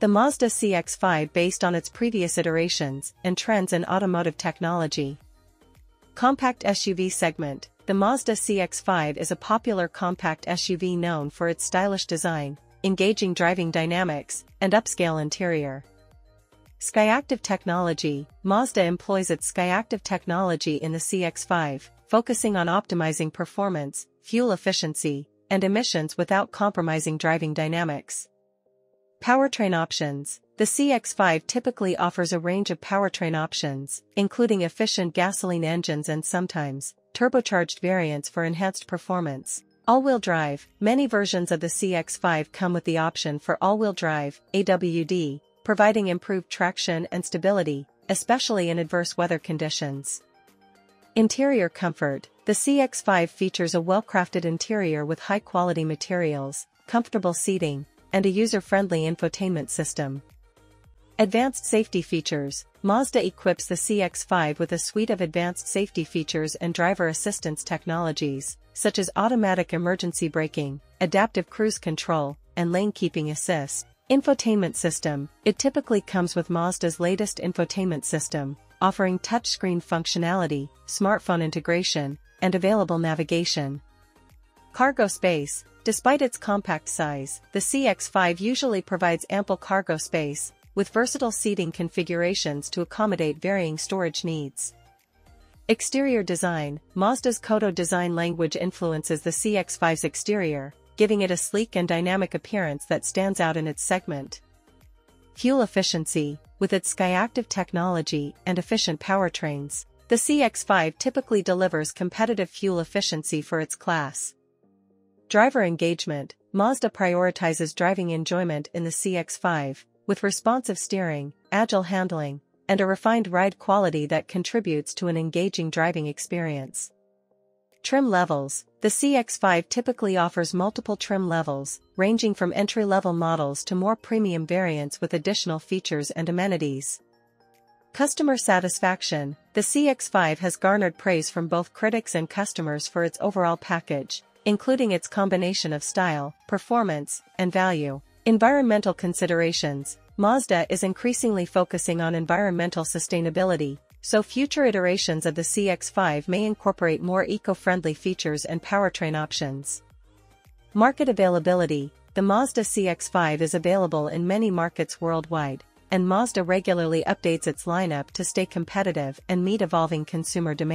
The Mazda CX-5 based on its previous iterations and trends in automotive technology. Compact SUV segment, the Mazda CX-5 is a popular compact SUV known for its stylish design, engaging driving dynamics, and upscale interior. Skyactiv technology, Mazda employs its Skyactiv technology in the CX-5, focusing on optimizing performance, fuel efficiency, and emissions without compromising driving dynamics. Powertrain options The CX-5 typically offers a range of powertrain options, including efficient gasoline engines and sometimes, turbocharged variants for enhanced performance. All-wheel drive Many versions of the CX-5 come with the option for all-wheel drive, AWD, providing improved traction and stability, especially in adverse weather conditions. Interior comfort The CX-5 features a well-crafted interior with high-quality materials, comfortable seating, and a user-friendly infotainment system. Advanced safety features Mazda equips the CX-5 with a suite of advanced safety features and driver assistance technologies, such as automatic emergency braking, adaptive cruise control, and lane keeping assist. Infotainment system It typically comes with Mazda's latest infotainment system, offering touchscreen functionality, smartphone integration, and available navigation. Cargo space Despite its compact size, the CX-5 usually provides ample cargo space, with versatile seating configurations to accommodate varying storage needs. Exterior design Mazda's Kodo design language influences the CX-5's exterior, giving it a sleek and dynamic appearance that stands out in its segment. Fuel efficiency With its Skyactiv technology and efficient powertrains, the CX-5 typically delivers competitive fuel efficiency for its class. Driver engagement Mazda prioritizes driving enjoyment in the CX-5, with responsive steering, agile handling, and a refined ride quality that contributes to an engaging driving experience. Trim levels The CX-5 typically offers multiple trim levels, ranging from entry-level models to more premium variants with additional features and amenities. Customer satisfaction The CX-5 has garnered praise from both critics and customers for its overall package, including its combination of style, performance, and value. Environmental considerations Mazda is increasingly focusing on environmental sustainability, so future iterations of the CX-5 may incorporate more eco-friendly features and powertrain options. Market availability The Mazda CX-5 is available in many markets worldwide, and Mazda regularly updates its lineup to stay competitive and meet evolving consumer demand.